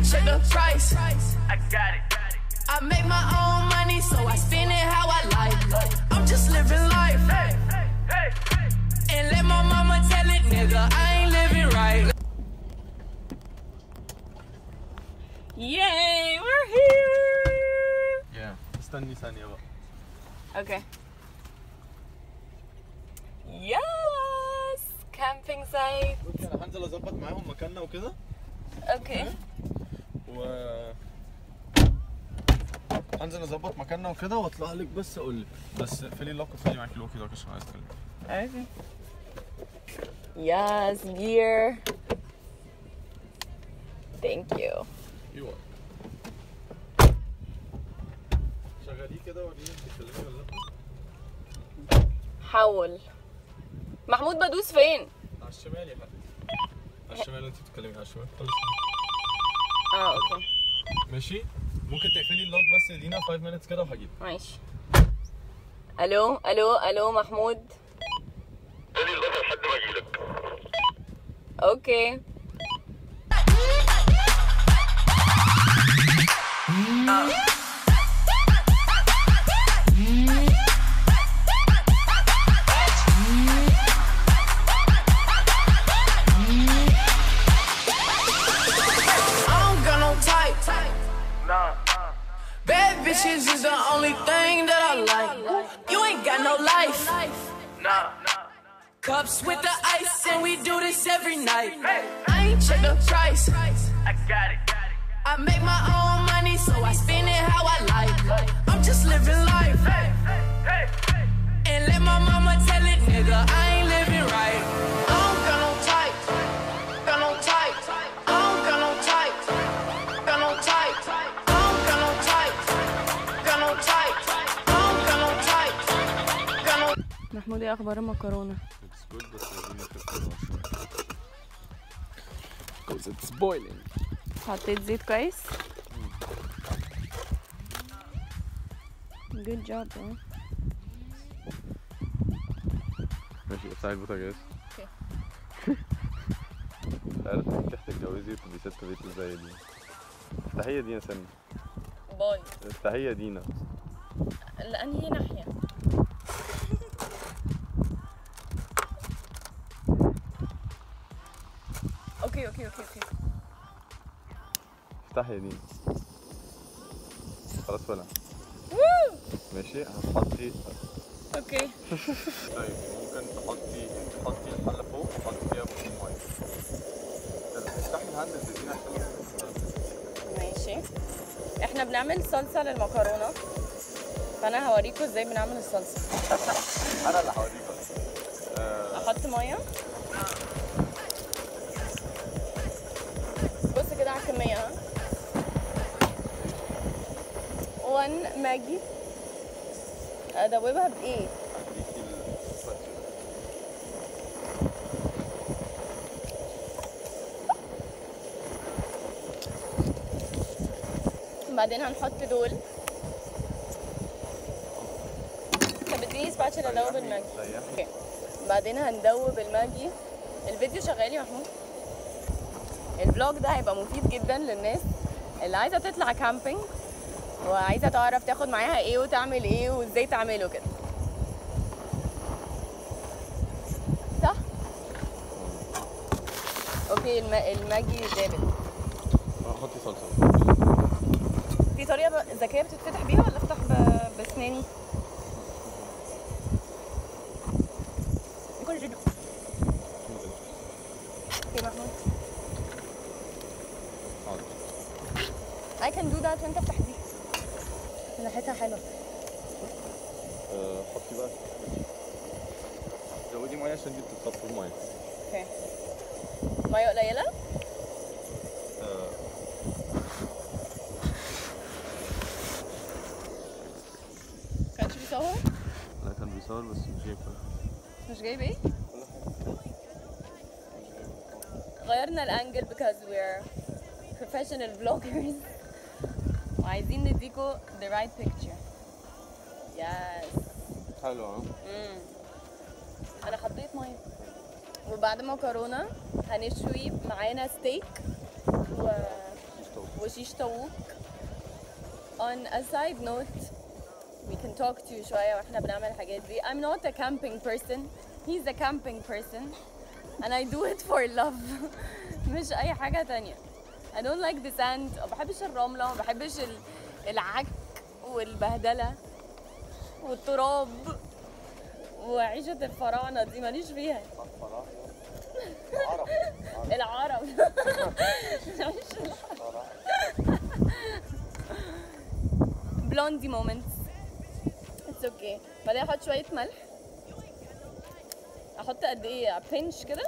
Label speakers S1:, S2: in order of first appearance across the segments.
S1: I ain't check the price.
S2: I got it.
S1: I make my own money, so I spend it how I like. I'm just living life.
S2: Hey, hey, hey.
S1: And let my mama tell it, nigga, I ain't living right.
S3: Yay, we're here.
S4: يا استني ثانية بقى
S3: Okay. Yes, camping site.
S4: اوكي انا هنزل اظبط معاهم مكاننا وكده
S3: Okay.
S4: و هنزل اظبط مكاننا وكده واطلع لك بس أقول لك بس اقفلي ال lock وخلي معاكي ال walkie talkie عشان عايز أتكلم
S3: Okay. Yes, gear. Thank you.
S4: أيوه شغليه كده وريني بتتكلمي ولا لا
S3: حول. محمود بدوس فين؟
S4: على الشمال يا حبيبي على الشمال انت بتتكلمي على الشمال خلاص
S3: آه okay
S4: ماشي ممكن تقفلي ال lock بس يا دينا 5 minutes كده وهجيب
S3: ماشي. ألو ألو ألو محمود.
S2: الغدا لحد ما اجيلك
S1: okay. Only thing that I like. You ain't got no life.
S2: nah.
S1: Cups with the ice, and we do this every night. I ain't check the price.
S2: I got it.
S1: I make my own money, so I spend it how I like. I'm just living life. And let my mama tell it, nigga, I ain't
S3: إيه أخبار المكرونه؟
S4: بس عايزين نخففها it's boiling.
S3: حطيت زيت كويس؟ Good job آه
S4: ماشي افتحي البوتاجاز okay. عارف انت تتجوزي وتبقي ست بيت زي دي. افتحي يا دينا سن
S3: باي.
S4: افتحي يا دينا.
S3: لأنهي ناحية؟ okay okay okay okay
S4: افتحي يا دينا خلاص ولا! ماشي هتحطي
S3: okay.
S4: طيب ممكن تحطي تحطي الحلة فوق وتحطي فيها بطن مية افتحي الهاندل يا دينا عشان
S3: ماشي. إحنا بنعمل صلصة للمكرونة. فأنا هوريكم إزاي بنعمل الصلصة.
S4: أنا اللي هوريكم آه،
S3: أحط مية؟ 1 ماجي ادوبها بإيه؟
S4: هديكي السباتشولا
S3: بعدين هنحط دول. طب اديني spatula ادوب الماجي
S4: ريحي.
S3: okay. بعدين هندوب الماجي. الفيديو شغال يا محمود. ال vlog ده هيبقى مفيد جدا للناس اللي عايزة تطلع camping وعايزة تعرف تاخد معاها إيه وتعمل إيه وازاي تعمله كده. صح؟ okay الم... الماجي دابت
S4: حطي صلصة.
S3: في طريقة ذكيه بتتفتح بيها ولا افتح ب... باسناني كل جدو okay محمود
S4: حاضر
S3: I can do that وانت افتح دي حلوة
S4: آه، حطي بقى زودي مية عشان دي بتتحط الميه
S3: أوكي. مية قليلة؟
S4: آه،
S3: كانش بيصور؟
S4: لا كان بيصور بس مش جايب
S3: مش جايب إيه؟ غيرنا الانجل because we're professional vloggers. وعايزين نديكوا the right picture. Yes.
S4: حلو
S3: مم. أنا حطيت مية. وبعد مكرونه هنشوي معانا ستيك و... وشيش طاووق. On a side note we can talk to you شوية وإحنا بنعمل الحاجات دي. I'm not a camping person. He's a camping person. And I do it for love. مش أي حاجة تانية. I don't like the sand. ما بحبش الرملة ما بحبش ال- العك والبهدلة. والتراب وعيشة الفراعنة دي ماليش فيها. العرب. blondie moments it's okay بعدين أحط شوية ملح. أحط قد إيه؟ pinch كده.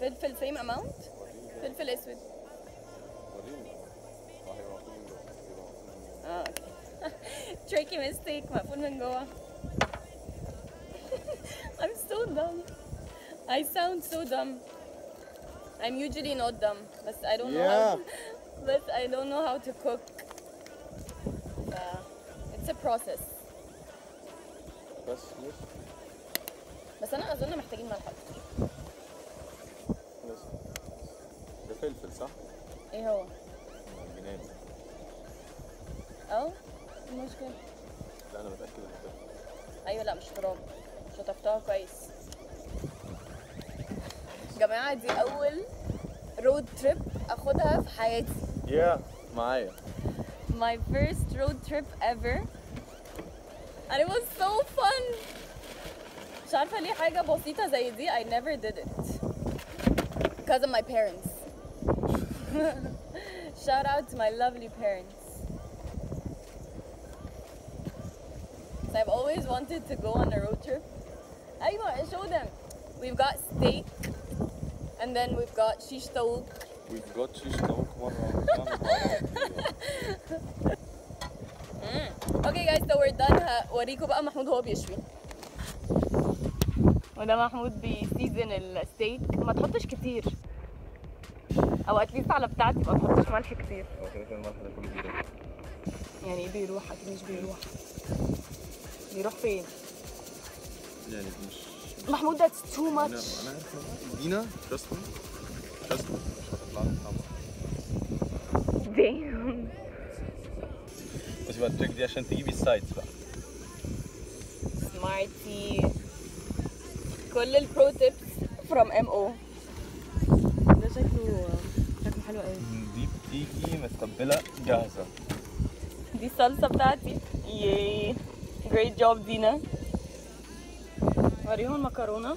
S3: فلفل سيم اماونت فلفل أسود. تريكي ميستيك مقفول من جوه I'm so dumb I sound so dumb I'm usually not dumb but I don't know how but I don't know how to cook uh, it's a process
S4: بس بس
S3: بس انا اظن محتاجين ملح اكتر
S4: بس ده فلفل صح؟
S3: ايه هو
S4: جنان
S3: اه المشكلة.
S4: لا أنا متأكد ان ده
S3: أيوه لا مش تراب شطفتها كويس. جماعة دي أول رود تريب أخدها في حياتي.
S4: يا معايا.
S3: My first road trip ever. And it was so fun. مش عارفة ليه حاجة بسيطة زي دي. I never did it. Because of my parents. Shout out to my lovely parents. so I've always wanted to go on a road trip أيوة show them we've got steak and then we've got shish taouk
S4: we've got شيش طاووق مره
S3: اوكي جايز so we're done هوريكم بقى محمود وهو بيشوي وده محمود بيسيزن الستيك ما تحطش كتير او اتليست على بتاعتي ما تحطش ملح كتير
S4: هو كده كده الملح ده كله بيروح
S3: يعني ايه بيروح اكيد مش بيروح بيروح فين؟
S4: يعني مش
S3: محمود that's too
S4: أنا
S3: much.
S4: أنا عارف دينا trust me trust me مش هتطلع لك
S3: damn.
S4: بس بقى التريك دي عشان تجيبي السايدز بقى.
S3: سمارتي كل البرو تيبس from MO ده شكله شكله حلو قوي.
S4: دي بتيجي متبله جاهزة.
S3: دي الصلصة بتاعتي. ياي great job دينا وريهم المكرونة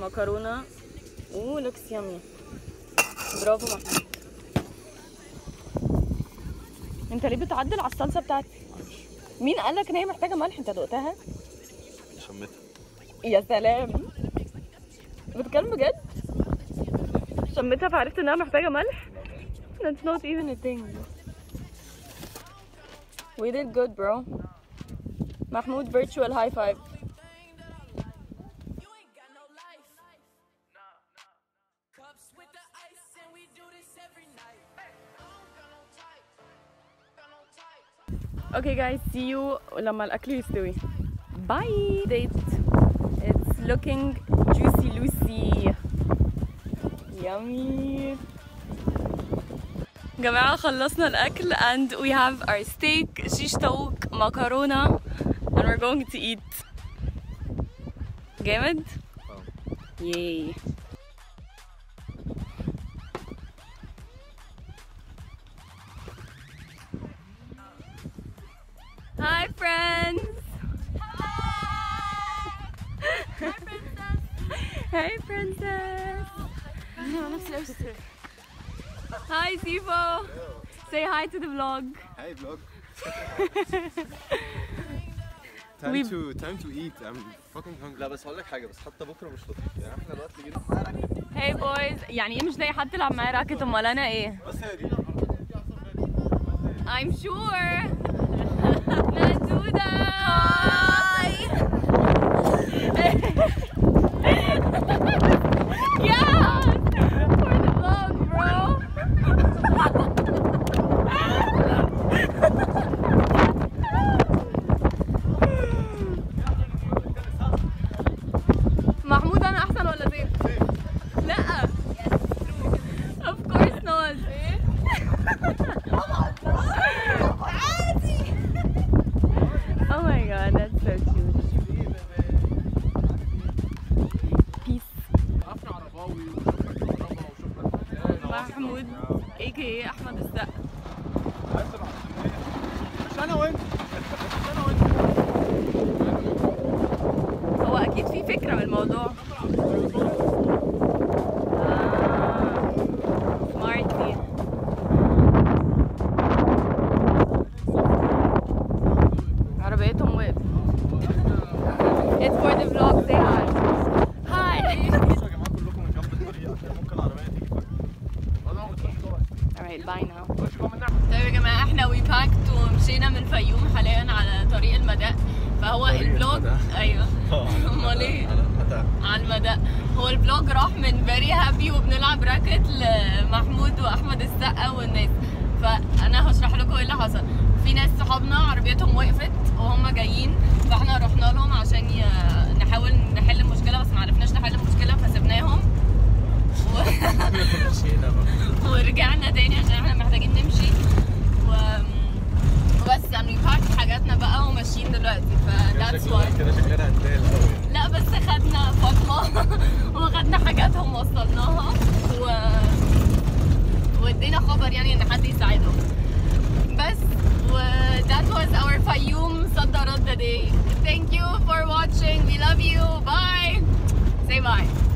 S3: مكرونة اوه looks yummy برافو محمود انت ليه بتعدل على الصلصة بتاعتي؟ مين قالك إن هي محتاجة ملح انت دقتها؟
S4: شمتها
S3: يا سلام بتتكلم بجد؟ شمتها فعرفت إنها محتاجة ملح؟ That's not even a thing. We did good, bro. Mahmoud, virtual high five.
S1: You ain't got no life. Cups with the ice, and we do this every night. I don't got no type. Got no type.
S3: Okay, guys, see you لما الأكل يستوي. Bye. Date. It's looking juicy, Lucy. Yummy. جماعة خلصنا الأكل and we have our steak, شيش طاووق, مكرونة and we're going to eat. جامد؟ Yay. Hi, friends. Hi, princess. Hey, princess. Hi, Sifo. Say hi to the vlog.
S5: Hi vlog. Time to time to eat. I'm fucking hungry.
S4: لا بس هقول لك حاجة بس حتى بكرة مش لطيف يعني إحنا دلوقتي جينا
S3: Hey, boys. يعني إيه مش لاقي حد يلعب معايا racket أمال أنا إيه؟
S4: بس هي دي
S3: I'm sure. Naduda. Hi. yeah. For the vlog, bro. محمود محمود اي كي أحمد السقا.
S4: مش أنا وانت مش أنا وانت
S3: هو أكيد في فكرة من الموضوع سمارتلي عربيتهم وقفت It's for the vlog say hi Hi
S4: بصوا يا جماعة كلكم من جنب الطريق عشان ممكن العربيه تيجي فجاه
S3: Alright bye now طيب يا جماعة إحنا وي باكت ومشينا من الفيوم حاليا على طريق المدى فهو
S4: طريق
S3: الفلوج
S4: المدى.
S3: أيوه امال إيه على المدى هو الفلوج راح من فيري هابي وبنلعب راكت لمحمود وأحمد السقا والناس. فأنا هشرح لكم إيه اللي حصل. في ناس صحابنا عربيتهم وقفت وهم جايين فإحنا رحنا لهم عشان. نحاول نحل المشكلة بس ما عرفناش نحل المشكلة فسيبناهم و... ورجعنا تاني عشان إحنا محتاجين نمشي. و... وبس يعني باكت حاجاتنا بقى وماشيين دلوقتي ف
S4: كده شكلنا قوي
S3: لا بس خدنا فاطمة. وخدنا حاجاتهم وصلناها و وادينا خبر يعني إن حد يساعدهم. بس و that was our فيوم صد رد day thank you for watching. We love you. Bye. Say bye.